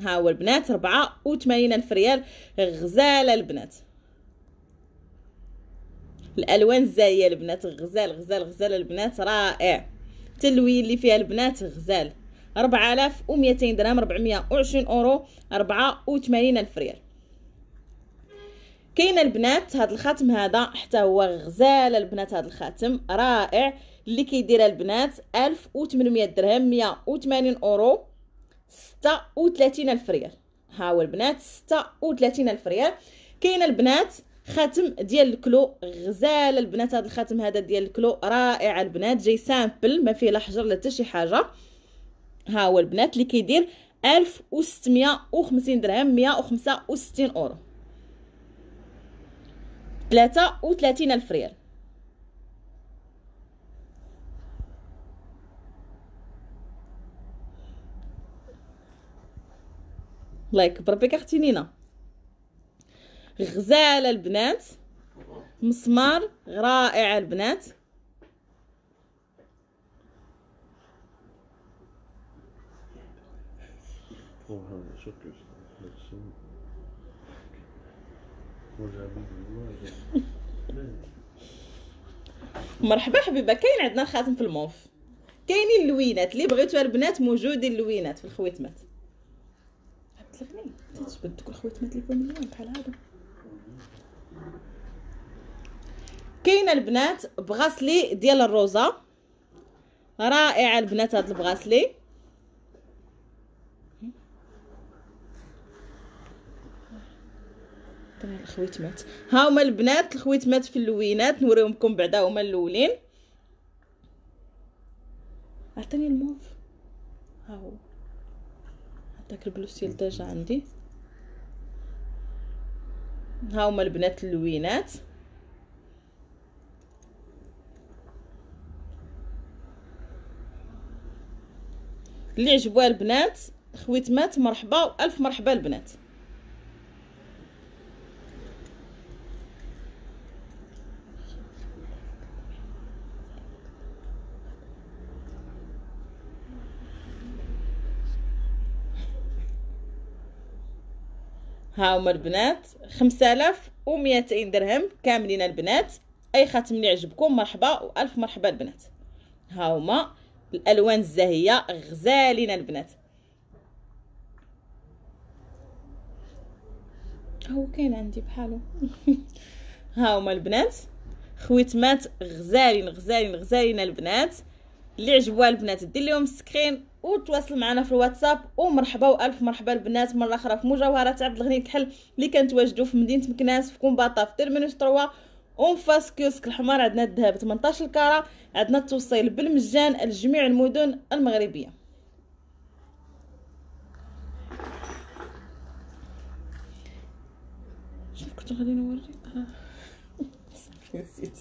ها هو البنات ربعة وثمانين ألف ريال غزالة البنات. الألوان الزاهيه البنات غزال غزال غزال البنات رائع. تلوين اللي فيها البنات غزال. 4200 درهم 420 أورو 84 ألف ريال. كاين البنات هذا الخاتم هذا حتى هو غزال البنات هذا الخاتم رائع. اللي كيدير البنات 1800 درهم 180 أورو. 36 ألف ريال. ها هو البنات 36 ألف ريال. كاين البنات خاتم ديال ال clou غزال البنات. هذا الخاتم هذا ديال ال clou رائع البنات جاي simple ما فيه لا حجر لا حتى شي حاجة. ها هو البنات اللي كيدير 1650 درهم 165 أورو. 33 ألف ريال. الله يكبر بك أختي نينا. غزالة البنات. مسمار رائع البنات. مرحبا حبيبة كاين عندنا الخاتم في الموف. كاينين اللوينات. اللي بغيتو البنات موجودين اللوينات في الخويتمات. الغني تجبد دوك اللي فيهم بحال هادو كاين البنات بغاسلي ديال الروزا رائع البنات هاد البغاسلي. الخويتمات ها هما البنات الخويتمات في اللوينات نوريهمكم بعدا هما الأولين. عطيني الموف. ها هو هذاك البلوسيل ديجا عندي. ها هما البنات اللوينات. اللي عجبوها البنات خويتمات مرحبا والف مرحبا البنات. ها هما البنات 5200 درهم كاملين البنات. أي خاتم اللي عجبكم مرحبا وألف مرحبا البنات. ها هما الألوان الزاهية غزالين البنات. هو كاين عندي بحالو. ها هما البنات خويتمات غزالين غزالين غزالين البنات. اللي عجبوها البنات دير لهم سكرين. وتواصل معنا في الواتساب. ومرحبا وألف مرحبا البنات مرة أخرى في مجوهرات عبد الغني كحل اللي كنتواجدوا في مدينة مكناس في كومباطا في terminus 3 en face kiosque الحمار عندنا الذهب 18 carat عندنا التوصيل بالمجان لجميع المدن المغربية. شنو كنت غادي نوريك؟ نسيت.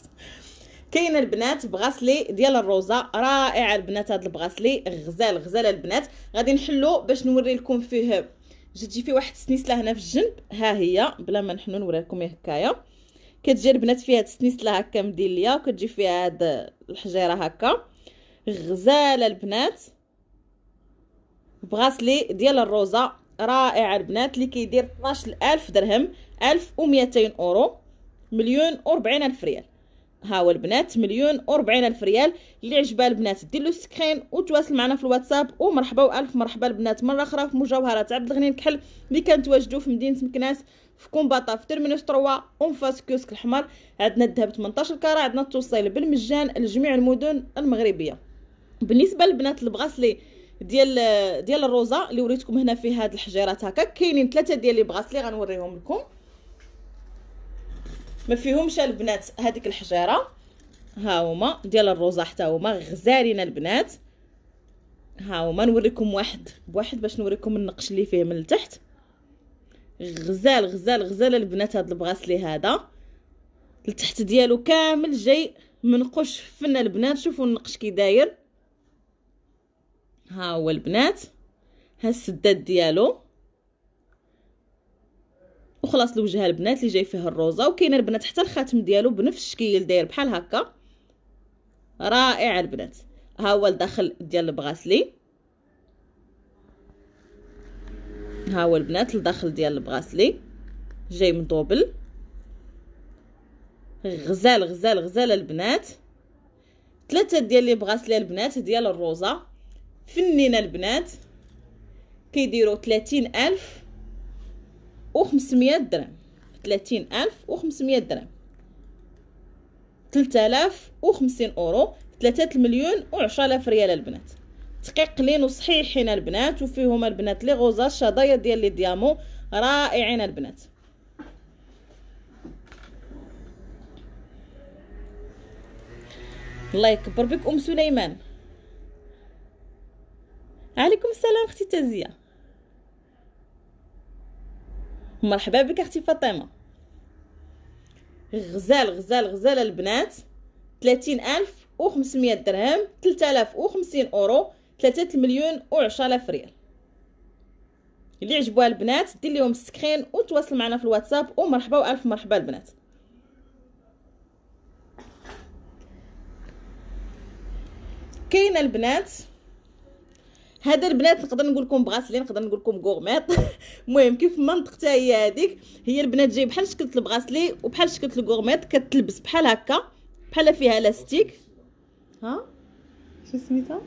كاين البنات bracelet ديال الروزة رائع البنات هاد ال bracelet غزال غزال البنات. غادي نحلو باش نوري لكم فيه. جاتي فيه واحد السنيسله هنا في الجنب ها هي بلا ما نحنو نوري لكم هكايا. كتجي البنات فيها هاد السنيسله هكا مديليه وكتجي فيها هاد الحجيرة هكا. غزال البنات. بغاسلي ديال الروزة رائع البنات اللي كيدير 12000 درهم 1200 أورو مليون و ألف ريال. ها هو البنات مليون و ألف ريال اللي عجبها البنات. دير له screen وتواصل معنا في الواتساب. ومرحبا وألف مرحبا البنات. مرة أخرى في مجوهرات عبد الغني الكحل اللي كنتواجدوا في مدينة مكناس في كومباطا في terminus 3 en face كيوسك الحمر عندنا الذهب 18 carats عندنا التوصيل بالمجان لجميع المدن المغربية. بالنسبة للبنات ال bracelets ديال ديال الروزة اللي وريتكم هنا في هاد الحجيرات هكا كاينين ثلاثة ديال les bracelets. غنوريهم لكم. ما فيهمش البنات هذيك الحجيره ها هما ديال الروزه حتى هما غزالين البنات. ها هما نوريكم واحد بواحد باش نوريكم النقش اللي فيه من التحت. غزال غزال غزال البنات هاد البغاسلي هذا. التحت ديالو كامل جاي منقوش فن البنات. شوفوا النقش كي داير. ها هو البنات. ها السداد ديالو. وخلاص الوجه البنات اللي جاي فيه الروزة وكاينة البنات حتى الخاتم ديالو بنفس الشكل داير بحال هكا. رائع البنات. ها هو الداخل ديال البغاسلي. ها هو البنات الداخل ديال البغاسلي. جاي مطوبل غزال غزال غزال البنات. ثلاثة ديال لي بغاسلي البنات ديال الروزة. فنينة البنات. كيديروا 30000 و500 درهم 30000 و500 درهم. 3050 أورو 3 المليون و10000 ريال البنات. تقيقلين وصحيحين البنات وفيهم البنات لي غوزات شظايا ديال لي ديامو رائعين البنات. الله يكبر بك أم سليمان. عليكم السلام أختي تازية. مرحبا بك أختي فاطمة. غزال غزال غزال البنات ثلاثين ألف وخمسمية درهم ثلاثة آلاف وخمسين أورو ثلاثة مليون وعشرة ريال. اللي عجبوها البنات دير لهم ال screen وتواصل معنا في الواتساب. ومرحبا وألف مرحبا البنات. كاينة البنات هذا البنات نقدر نقول لكم بغاسلي نقدر نقول لكم غورميط المهم كيف منطقتها هي هذيك؟ هي البنات جاي بحال شكل البغاسلي وبحال شكل الغورميط كتلبس بحال هكا بحال فيها لاستيك. ها؟ شو سميتها؟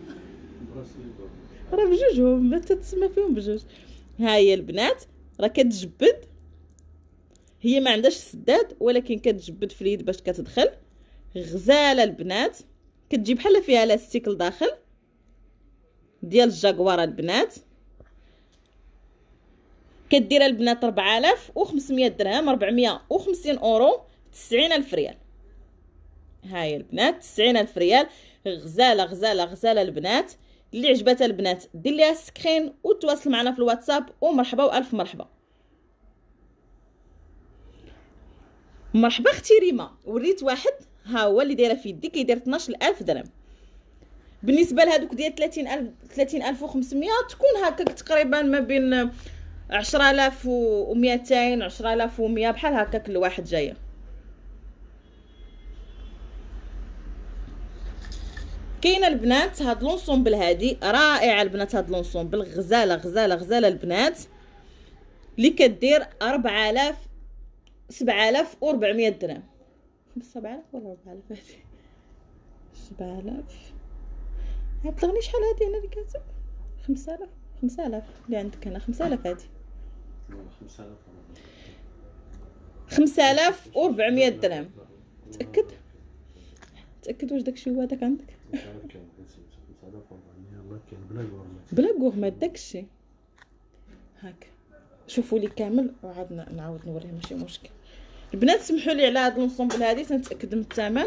راه بجوجهم ما تتسمى فيهم بجوج. ها هي البنات راه كتجبد. هي ما عندهاش سداد ولكن كتجبد في اليد باش كتدخل. غزالة البنات كتجي بحال فيها لاستيك لداخل. ديال الجاكوار البنات. كدير البنات 4500 درهم 450 أورو 90000 ريال. هاي البنات 90000 ريال. غزالة غزالة غزالة البنات. اللي عجبتها البنات دير ليها screen وتواصل معنا في الواتساب. ومرحبا والف مرحبا. مرحبا أختي ريما. وريت واحد ها هو اللي دايرة في يدي كيدير 12000 درهم. بالنسبة لهذوك ديال 30000 30500 تكون هكاك تقريبا ما بين 10200 10100 بحال هكاك الواحد جاية. كاينة البنات هاد l'ensemble هادي رائعة البنات هاد l'ensemble. غزالة غزالة غزالة البنات. اللي كدير 4000 7400 درهم. 7000 ولا 4000 هادي. 7000 بلغني شحال هادي أنا اللي كاتب؟ 5000 5000 اللي عندك هنا 5000 هادي. 5400 درهم. تأكد؟ تأكد واش داكشي هو هذاك عندك؟ بلا gourmette داكشي. هاك شوفوا لي كامل وعاد نعاود نوريه ماشي مشكل. البنات سمحوا لي على هاد l'ensemble هادي تنتاكد من الثمن.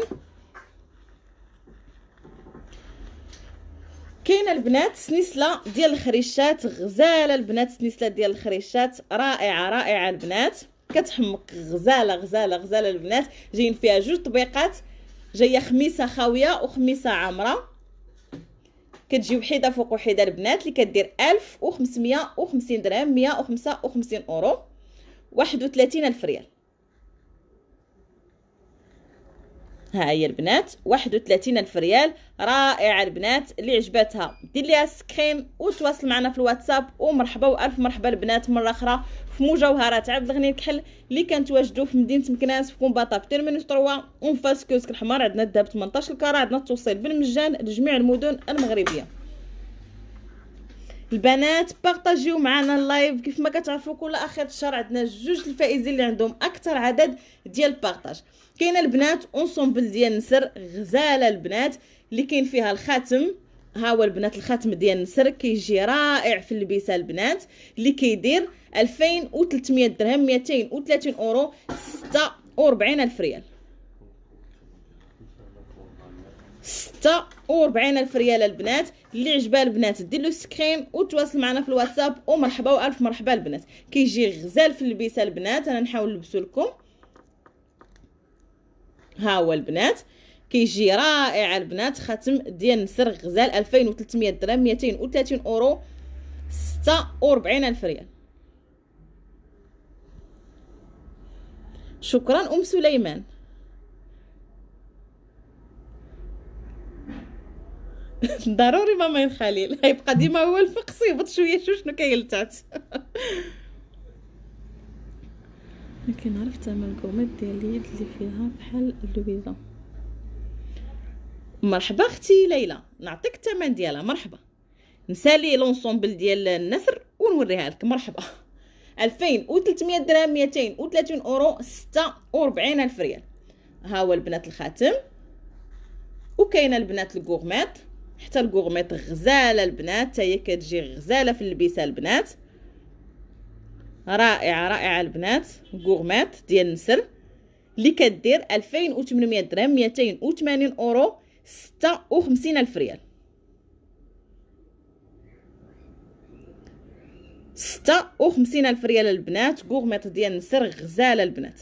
كاينة البنات سنسله ديال الخريشات غزالة البنات سنسله ديال الخريشات رائعة رائعة البنات. كتحمق غزالة غزالة غزالة البنات. جايين فيها جوج طبيقات جاية خميسة خاوية وخميسة عامرة. كتجي وحيده فوق وحيدة البنات اللي كدير 1550 درهم 155 أورو. 31 ألف ريال. ها هي البنات 31 ألف ريال رائعه البنات اللي عجبتها. دير ليها screen وتواصل معنا في الواتساب. ومرحبا وألف مرحبا البنات مرة أخرى في مجوهرات عبد الغني الكحل اللي كنتواجدوا في مدينة مكناس في كومباطا في terminus 3 en face كيوسك الحمر عندنا الذهب 18 ال carats عندنا التوصيل بالمجان لجميع المدن المغربية. البنات بارطاجيو معنا ال live كيف ما كتعرفوا كل اخر الشهر عندنا جوج الفائزين اللي عندهم أكثر عدد ديال ال partage. كاينة البنات ensemble ديال النسر غزاله البنات اللي كاين فيها الخاتم. ها هو البنات الخاتم ديال النسر كيجي رائع في اللبسه البنات اللي كيدير 2300 درهم 230 اورو 46 الف ريال. ستة وربعين ألف ريال البنات. اللي عجبها البنات دير له screen وتواصل معنا في الواتساب. ومرحبا وألف مرحبا البنات. كيجي غزال في اللبسه البنات. أنا نحاول نلبسو لكم. ها هو البنات. كيجي رائع البنات. خاتم ديال نسر غزال 2300 درهم 230 أورو. 46 ألف ريال. شكرا أم سليمان. ضروري ماما الخليل غيبقى ديما هو الفوق صيبط شوية شو شنو كاين لتحت؟ ما كنعرف تمن ال gourmette ديال اليد اللي فيها بحال اللويزه مرحبا أختي ليلى. نعطيك الثمن ديالها. مرحبا. نسالي l'ensemble ديال النسر ونوريها لك. مرحبا. 2300 درهم 230 أورو 46 ألف ريال. ها هو البنات الخاتم. وكاينة البنات الكوغميط. حتى الكوغميط غزالة البنات حتى هي كتجي غزالة في اللبسة البنات. رائعة رائعة البنات. كوغميط ديال النسر اللي كدير 2800 درهم 280 أورو 56 ألف ريال. ستة وخمسين ألف ريال البنات كوغميط ديال النسر غزالة البنات.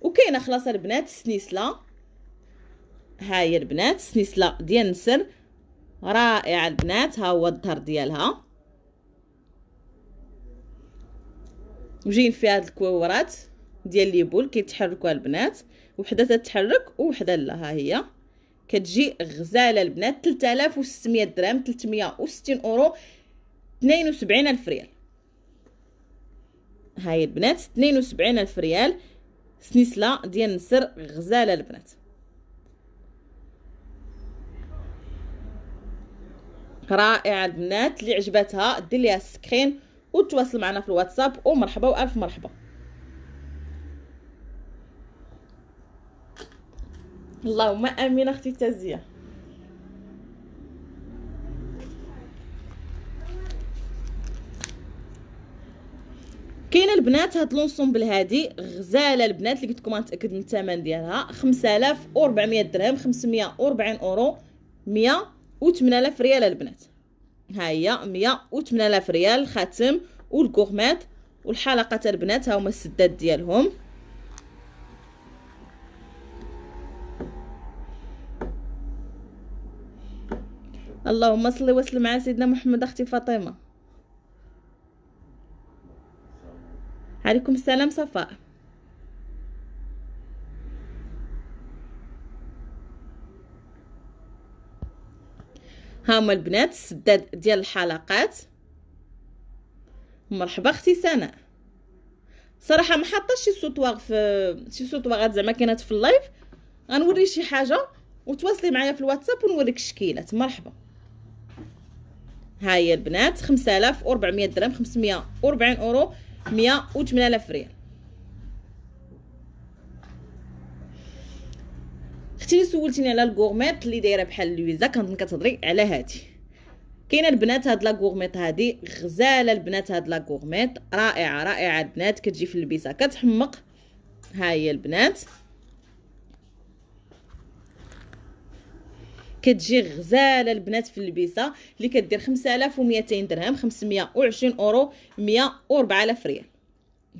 وكاينة خلاص البنات سنيسله ها هي البنات سنيسلة ديال النسر رائعه البنات ها هو الظهر ديالها. وجايين فيها هاد الكوورات ديال لي بول كيتحركوا البنات. وحدة تتحرك وحده لا ها هي. كتجي غزالة البنات 3600 درهم 360 أورو 72 ألف ريال. هاي البنات 72 ألف ريال. سنيسلة ديال النسر غزالة البنات. رائعة البنات اللي عجبتها. دير ليها ال screen وتواصل معنا في الواتساب. ومرحبا وألف مرحبا. اللهم آمين أختي تازية. كاينة البنات هاد l'ensemble هادي غزالة البنات اللي قلت لكم غنتاكد من الثمن ديالها. 5400 درهم 540 أورو 100 و 8000 ريال البنات. ها هي 100 و 8000 ريال خاتم وال gourmette والحلقات البنات ها هما السدات ديالهم. اللهم صل وسلم على سيدنا محمد أختي فاطمة. عليكم السلام صفاء. هما البنات السداد ديال الحلقات. مرحبا أختي سناء. صراحة ما حاطاش شي صوتواغ في شي صوتواغات زعما كاينات في اللايف. غنوري شي حاجة وتواصلي معايا في الواتساب ونوريك الشكيلات. مرحبا. ها هي البنات 5400 درهم 540 أورو مية وثمانية آلاف ريال. أختي سولتيني على ال gourmette اللي دايرة بحال لويزا كنظن كتهضري على هادي كاينة البنات هاد la gourmette هادي غزالة البنات هاد la gourmette رائعة رائعة. البنات كتجي في اللبسة كتحمق. ها هي البنات. كتجي غزالة البنات في اللبسة اللي كدير 5200 درهم 520 أورو 104000 ريال.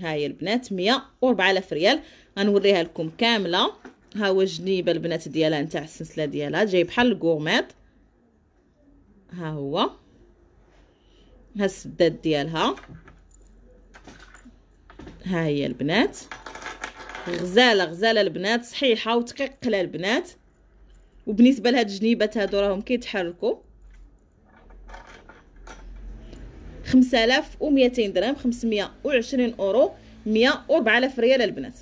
ها هي البنات 104000 ريال. غنوريها لكم كاملة. ها هو الجنيبه البنات ديالها نتاع السلسلة ديالها جاي بحال الكورميط ها هو. ها السداد ديالها. ها هي البنات. غزالة غزالة البنات صحيحة وتقيقلة البنات. وبالنسبة لهاد الجنيبات هادو راهم كيتحركوا 5200 درهم 520 أورو 104000 ريال البنات.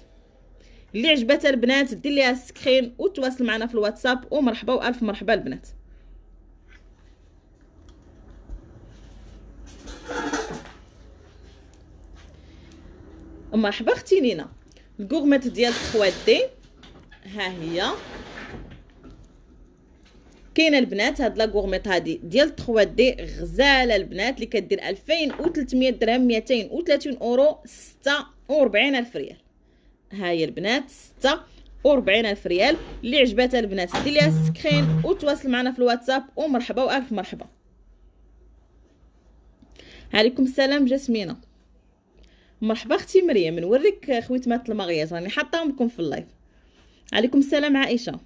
اللي عجبتها البنات دير ليها screen وتواصل معنا في الواتساب. ومرحبا وألف مرحبا البنات. مرحبا أختي لينا ال gourmette ديال خواتي. ها هي. كاينة البنات هاد la gourmette هادي ديال 3D غزالة البنات اللي كدير 2300 درهم 230 أورو 46 ألف ريال. ها هي البنات 46 ألف ريال. اللي عجباتها البنات دير ليها screen وتواصل معنا في الواتساب. ومرحبا وألف مرحبا. عليكم السلام جاسمينة. مرحبا أختي مريم. نوريك خويتمات المغياج راني حاطاهم لكم في ال live. عليكم السلام عائشة.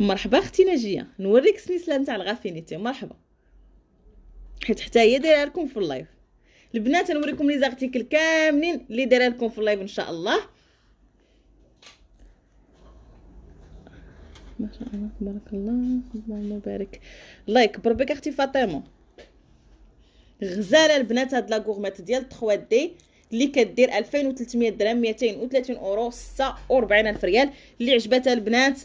مرحبا أختي نجيه نوريك سنيسلة نتاع ال infinity. مرحبا. حيت حتى هي دايرة لكم في ال live. البنات نوريكم les articles كاملين اللي دايرة لكم في ال live إن شاء الله. ما شاء الله تبارك الله اللهم بارك الله يكبر بك أختي فاطمة. غزالة البنات هاد la gourmette ديال 3D اللي كدير 2300 درهم 230 أورو 46 ألف ريال اللي عجبتها البنات.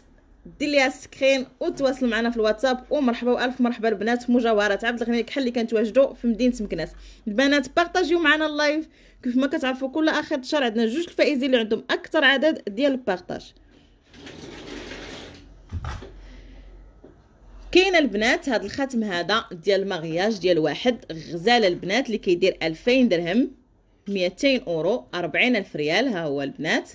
دير ليها screen وتواصل معنا في الواتساب. ومرحبا وألف مرحبا البنات مجوهرات عبد الغني كحل اللي كنتواجدوا في مدينة مكناس. البنات بارطاجيو معنا ال live. كيف ما كتعرفوا كل آخر شهر عندنا جوج الفائزين اللي عندهم أكثر عدد ديال ال partage. كاين البنات هذا الخاتم هذا ديال المغياج ديال واحد غزال البنات اللي كيدير 2000 درهم 200 أورو 40 ألف ريال. ها هو البنات.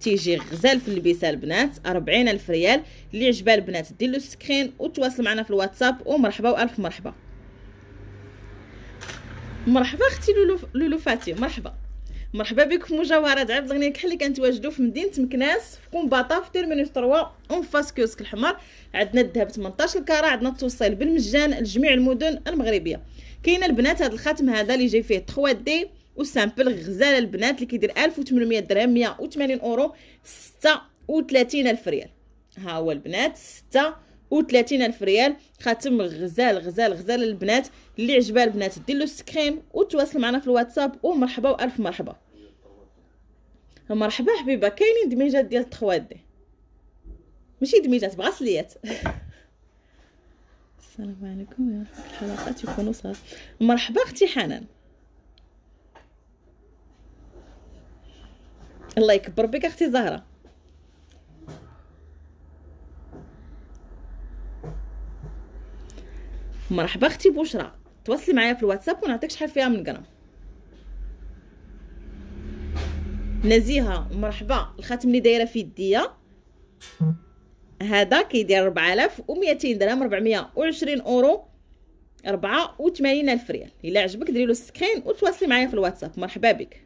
تيجي غزال في اللبسه البنات 40 ألف ريال. اللي عجبها البنات دير له screen وتواصل معنا في الواتساب. ومرحبا وألف مرحبا. مرحبا أختي لولو لولو فاتي مرحبا. مرحبا بكم مجوهرات عبد الغني. كحل اللي كنتواجدوا في مدينة مكناس في كومباطا في terminus 3 en face kiosque الحمر عندنا الذهب 18 carat عندنا التوصيل بالمجان لجميع المدن المغربية. كاين البنات هذا الخاتم هذا اللي جاي فيه 3D و simple غزال البنات اللي كيدير 1800 درهم 180 أورو 36 ألف ريال. ها هو البنات 36 ألف ريال. خاتم غزال غزال غزال البنات اللي عجبها البنات. دير له screen وتواصل معنا في الواتساب. ومرحبا وألف مرحبا. مرحبا حبيبة كاينين دمليجات ديال 3D. ماشي دميجات بغاسليات السلام عليكم. يا الحلقات يكونوا صار مرحبا أختي حنان. الله يكبر بك أختي زهرة. مرحبا أختي بشرى. تواصلي معايا في الواتساب ونعطيك شحال فيها من قرام نزيهة مرحبا. الخاتم اللي دايرة في يديا. هذا كيدير 4200 درهم 420 أورو 84 ألف ريال. إلا عجبك ديري له screen وتواصلي معايا في الواتساب. مرحبا بك.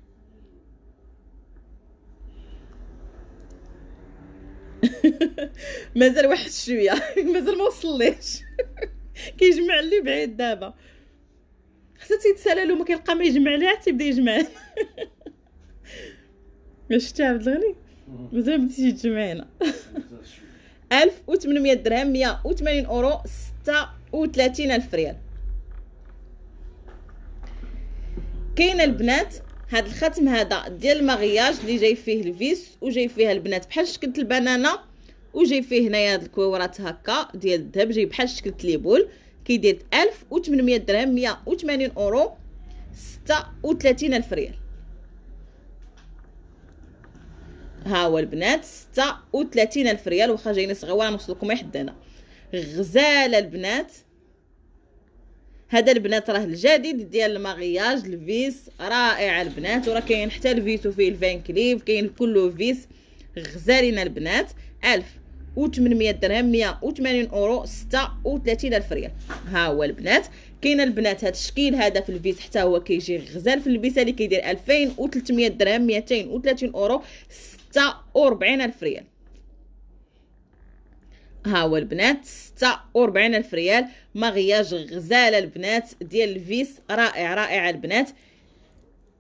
مازال واحد شوية. مازال ما وصليش كيجمع لي بعيد دابا. حتى تيتسالى له ما كيلقى ما يجمع ليه حتى يبدا يجمع. شفتي عبد الغني؟ مازال بديتي تجمعينا 1800 درهم 180 أورو 36 ألف ريال. كاين البنات هاد الخاتم هذا ديال المغياج اللي جاي فيه ال vis وجاي فيها البنات بحال شكل البنانة وجاي فيه هنايا هاد الكويرات هكا ديال الذهب جاي بحال شكل les boules كيدير 1800 درهم 180 أورو 36 ألف ريال. ها هو البنات 36 ألف ريال واخا جايين صغيوان نوصلكم لكم هنا غزالة البنات. هذا البنات راه الجديد ديال المغياج الفيس رائع البنات وراه كاين حتى الفيسو فيه الفان كليف كاين كله فيس. غزالين البنات 1800 درهم 180 أورو 36 ألف ريال. ها هو البنات كاين البنات هذا الشكل هذا في ال vis حتى هو كيجي غزال في اللبسه اللي كيدير 2300 درهم 230 أورو 46 ألف ريال. ها هو البنات 46 ألف ريال. مغياج غزالة البنات ديال ال vis رائع رائع البنات.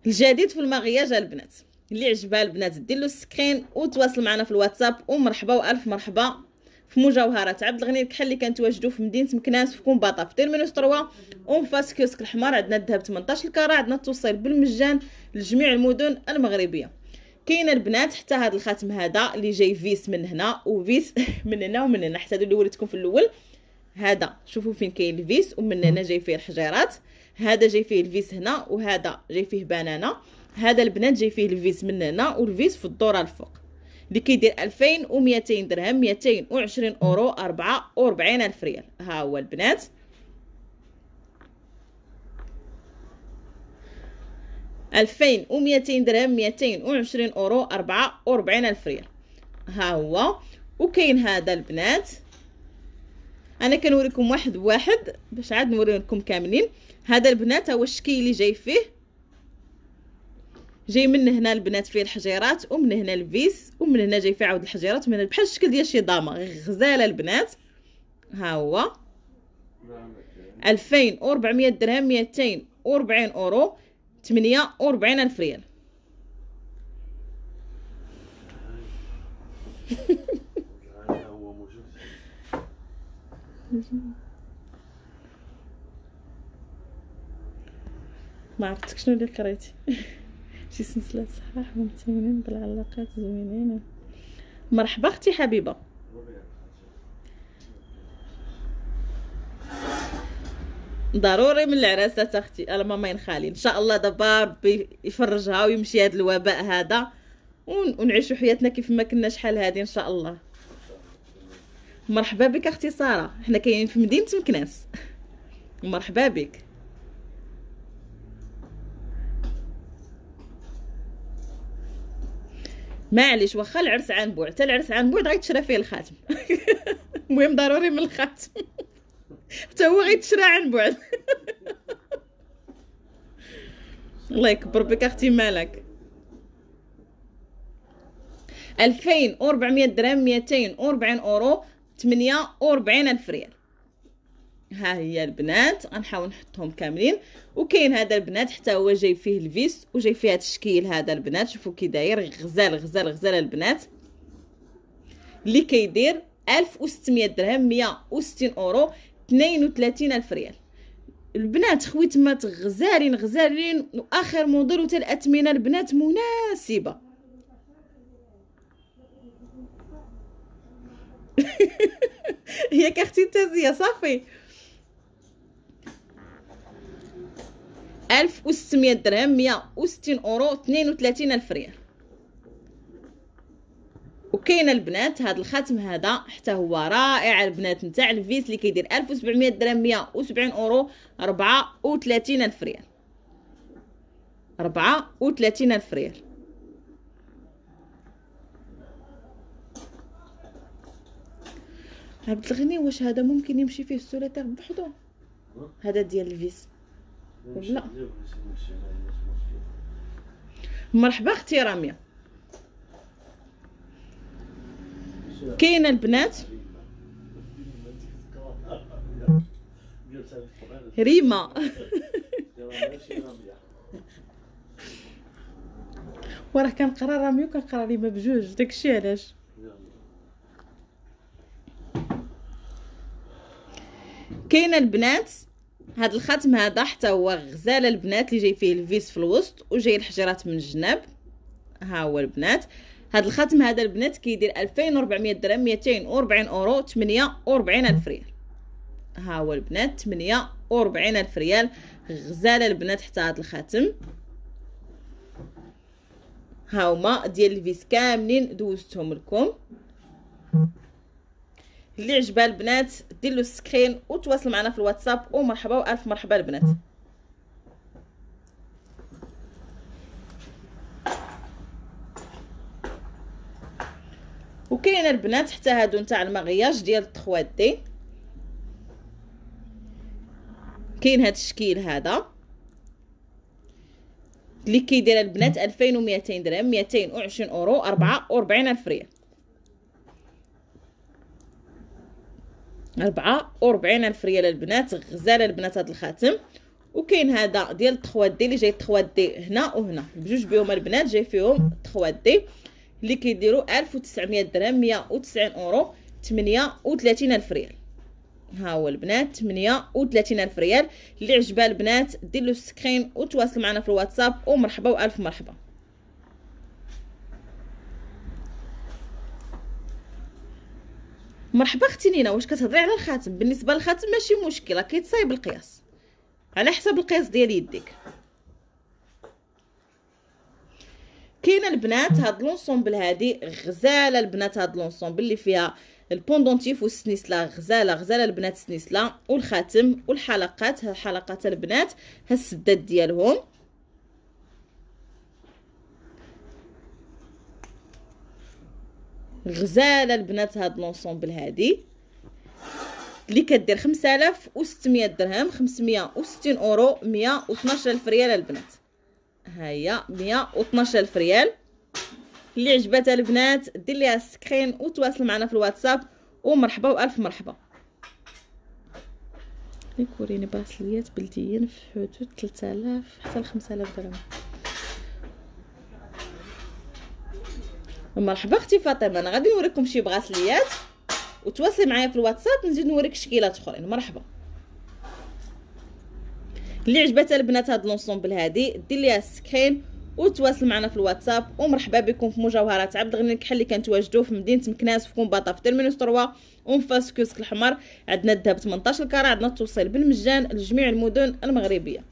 الجديد في المغياج البنات. اللي عجبها البنات دير له screen وتواصل معنا في الواتساب. ومرحبا وألف مرحبا. في مجوهرات عبد الغني الكحل اللي كنتواجدوا في مدينة مكناس في كومباطا في terminus 3 en face kiosque الحمر عندنا الذهب 18 ال carat عندنا التوصيل بالمجان لجميع المدن المغربية. كاين البنات حتى هذا الخاتم هذا اللي جاي vis من هنا و vis من هنا ومن هنا حتى اللي وريتكم في الأول. هذا شوفوا فين كاين ال vis ومن هنا جاي فيه الحجيرات. هذا جاي فيه ال vis هنا وهذا جاي فيه بنانه هذا البنات جاي فيه ال vis من هنا وال vis في الدورة الفوق. اللي كيدير 2200 درهم 220 أورو 44 ألف ريال. ها هو البنات. ألفين وميتين درهم ميتين وعشرين أورو أربعة وربعين ألف ريال. ها هو. وكاين هذا البنات. أنا كنوريكم واحد بواحد باش عاد نوري لكم كاملين. هذا البنات هو الشكل اللي جاي فيه. جاي من هنا البنات فيه الحجيرات ومن هنا الفيس ومن هنا جاي فيه عاود الحجيرات. هنا بحال الشكل ديال شي ضامه غزالة البنات. ها هو. 2400 درهم 240 أورو. 48 ألف ريال. ما عرفتك شنو اللي قريتي؟ شي سلسلة صحاح ممتنين بالعلاقات زوينين. مرحبا أختي حبيبة. ضروري من العراسات أختي ألا ماما ينخالي. إن شاء الله دابا ربي يفرجها ويمشي هذا الوباء هذا ونعيشوا حياتنا كيف ما كنا شحال هذه إن شاء الله. مرحبا بك أختي سارة. حنا كاينين في مدينة مكناس. مرحبا بك. معليش واخا العرس عن بعد. حتى العرس عن بعد غيتشرى فيه الخاتم. المهم ضروري من الخاتم. حتى هو غيتشرى عن بعد. الله يكبر بك أختي مالك؟ ألفين وربعمية درهم ميتين وربعين أورو تمنية وربعين ألف ريال. ها هي البنات غنحاول نحطهم كاملين. وكاين هذا البنات حتى هو جاي فيه ال vis وجاي فيه هذا الشكل هذا البنات. شوفوا كي داير غزال غزال غزال البنات. اللي كيدير 1600 درهم 160 أورو. 32 ألف ريال. البنات خويتمات غزالين غزالين وآخر موديل وتا الاثمنه البنات مناسبة. هي كارتي تازية صافي. ألف وستمية درهم مية وستين أورو اثنين وثلاثين ألف ريال. وكاين البنات هذا الخاتم هذا حتى هو رائع البنات نتاع ال vis اللي كيدير 1700 درهم 170 أورو 34 ألف ريال. 34 ألف ريال. عبد الغني واش هذا ممكن يمشي فيه السوليتير بوحدو؟ هذا ديال ال vis. لا. مرحبا أختي رامية. كاين البنات. ريما. وراه كنقرا رامي وكنقرا ريما بجوج داكشي علاش؟ كاين البنات هاد الخاتم هذا حتى هو غزال البنات اللي جاي فيه ال vis في الوسط وجاي الحجرات من الجناب. ها هو البنات. هاد الخاتم هذا البنات كيدير 2400 درهم 240 أورو 48 ألف ريال. ها هو البنات 48 ألف ريال. غزالة البنات حتى هاد الخاتم. ها هما ديال ال vis كاملين دوزتهم لكم. اللي عجبها البنات دير له screen وتواصل معنا في الواتساب. ومرحبا وألف مرحبا البنات. وكاين البنات حتى هادو نتاع المغياج ديال 3 دي كاين هاد الشكل هذا. اللي كيدير البنات 2200 درهم 220 أورو 44 ألف ريال. ربعة وربعين ألف ريال البنات غزاله البنات هاد الخاتم. وكاين هذا ديال 3 دي اللي جاي 3 دي هنا وهنا. بجوج بهم البنات جاي فيهم 3 دي اللي كيديروا 1900 درهم 190 أورو 38 ألف ريال. ها هو البنات 38 ألف ريال. اللي عجبها البنات دير له screen وتواصل معنا في الواتساب. ومرحبا وألف مرحبا. مرحبا أختي نينا واش كتهضري على الخاتم؟ بالنسبة للخاتم ماشي مشكلة كيتصايب القياس. على حسب القياس ديال يديك كاين البنات هاد l'ensemble هادي غزالة البنات هاد l'ensemble اللي فيها ال pendentif والسنيسلا غزالة غزالة البنات السنيسلا والخاتم والحلقات حلقات البنات ها السدات ديالهم. غزالة البنات هاد l'ensemble هادي اللي كدير 5600 درهم 560 أورو 112 ألف ريال البنات. ها هي 112 ألف ريال. اللي عجبتها البنات دير ليها screen وتواصل معنا في الواتساب. ومرحبا وألف مرحبا. وريني بغاسليات بلديين في حدود 3000 حتى ل 5000 درهم. مرحبا أختي فاطمة أنا غادي نوريكم شي بغاسليات وتواصلي معايا في الواتساب نزيد نوريك شكيلات أخرين. مرحبا. اللي عجبتها البنات هاد l'ensemble هادي دير ليها screen وتواصل معنا في الواتساب. ومرحبا بكم في مجوهرات عبد الغني الكحل اللي كنتواجدوا في مدينة مكناس في كومباطا في terminus 3 فاس كيوسك الحمر. عندنا الذهب 18 carats عندنا التوصيل بالمجان لجميع المدن المغربية.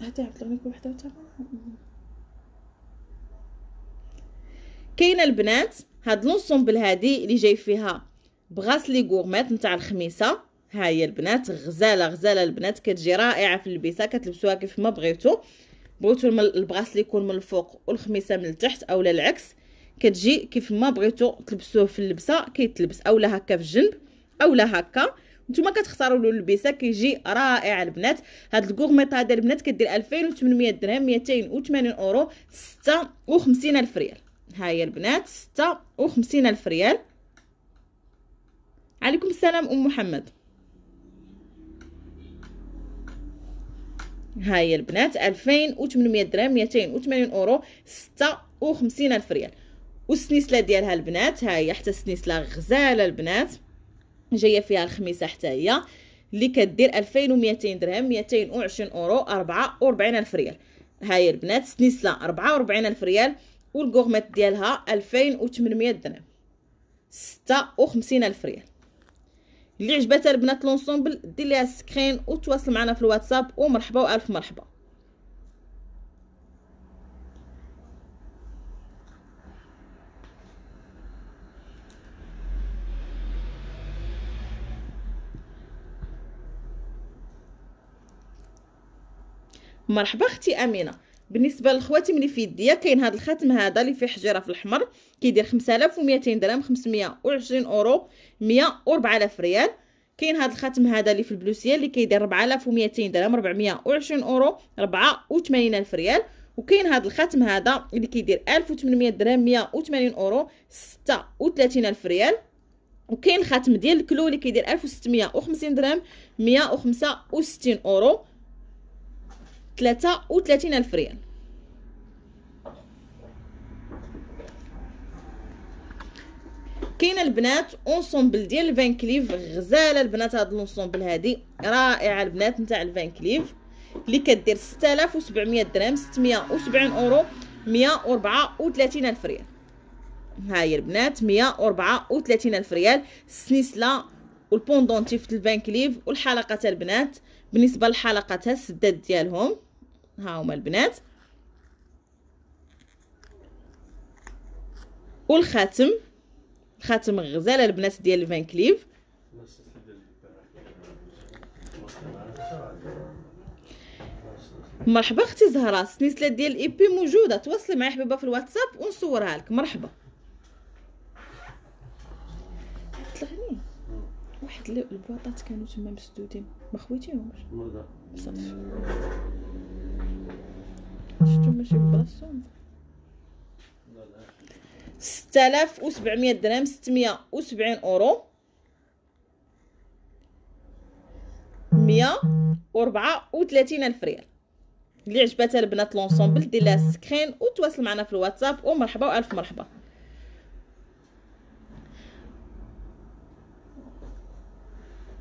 هاتي عبد الغني وحدة كاينة البنات هاد l'ensemble هادي اللي جاي فيها bracelet gourmette نتاع الخميسة. ها هي البنات غزالة غزالة البنات. كتجي رائعة في اللبسة كتلبسوها كيف ما بغيتو. بغيتو ال bracelet يكون من الفوق والخميسة من التحت اولا العكس. كتجي كيف ما بغيتو تلبسوه في اللبسة كيتلبس اولا هكا في الجنب اولا هكا. نتوما كتختاروا له اللبسة كيجي رائع البنات. هاد ال gourmette هذا البنات كدير 2800 درهم 280 أورو 56 ألف ريال. ها هي البنات 56 ألف ريال. عليكم السلام أم محمد. ها هي البنات 2800 درهم 280 أورو 56 ألف ريال. والسنيسله ديالها البنات ها هي حتى السنيسله غزالة البنات. جاية فيها الخميسه حتى هي اللي كدير 2200 درهم 220 أورو 44 ألف ريال. ها هي البنات سنيسله 44 ألف ريال. وال gourmette ديالها 2800 درهم. 56 ألف ريال. اللي عجبتها البنات l'ensemble دير ليها screen وتواصل معنا في الواتساب ومرحبا وألف مرحبا. مرحبا أختي أمينة. بالنسبة للخواتم اللي في يديا كاين هذا الخاتم هذا اللي فيه حجيرة في الاحمر كيدير 5200 درهم 520 أورو 104000 ريال. كاين هذا الخاتم هذا اللي في ال bleu ciel اللي كيدير 4200 درهم 420 أورو 84000 ريال. وكاين هذا الخاتم هذا اللي كيدير 1800 درهم 180 أورو 36000 ريال. وكاين خاتم ديال ال clou اللي كيدير 1650 درهم 165 أورو. 33 ألف ريال. كاين البنات ensemble ديال ال Van Cleef غزالة البنات هاد ال ensemble هادي رائعة البنات نتاع ال Van Cleef اللي كدير 6700 درهم 670 أورو 134 ألف ريال. ها هي البنات 134 ألف ريال. السنيسلة وال pendentif ال Van Cleef والحلقة البنات بالنسبة للحلقة السداد ديالهم ها هما البنات. والخاتم خاتم غزاله البنات ديال ال Van Cleef. مرحبا أختي زهرة السلسله ديال الاي بي موجودة تواصلي معايا حبيبة في الواتساب ونصورها لك. مرحبا. تلغني واحد البواطات كانوا تما مسدودين. ما خويتيهمش. صافي. شفتو ماشي بلاصتهم؟ ستة آلاف وسبعمية درهم ستمية وسبعين أورو. مية وربعة وثلاثين ألف ريال. اللي عجبتها البنات l'ensemble دير لها screen وتواصل معنا في الواتساب. ومرحبا وألف مرحبا.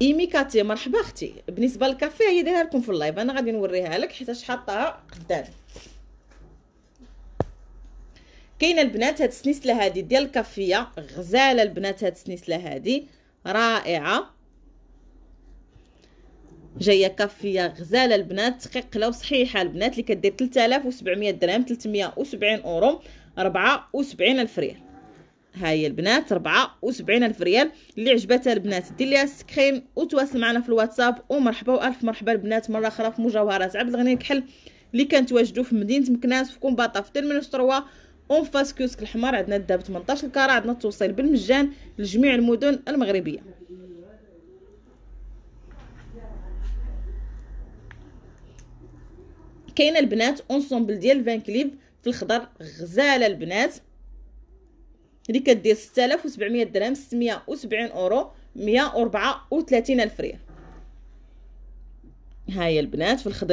إيمي كاتي مرحبا أختي. بالنسبة للكافيه هي دايرها لكم في اللايف. أنا غادي نوريها لك حيت حاطاها قدامي. كاينة البنات هاد السنيسله هادي ديال الكافية غزالة البنات هاد السنيسله هادي رائعة. جاية كافية غزالة البنات ثقيلة وصحيحة. البنات اللي كدير 3700 درهم 370 أورو 74 ألف ريال. ها هي البنات 74 ألف ريال. اللي عجبتها البنات دير ليها screen وتواصل معنا في الواتساب. ومرحبا وألف مرحبا البنات مرة أخرى في مجوهرات عبد الغني الكحل اللي كنتواجدوا في مدينة مكناس في كومباطا في ترمينوس 3 en face kiosque الحمار عندنا الذهب 18 carats عندنا التوصيل بالمجان لجميع المدن المغربية. كاينة البنات ensemble ديال Van Cleef في الخضر غزالة البنات. اللي كدير 6700 درهم 670 أورو 134 ألف ريال. ها هي البنات في الخضر.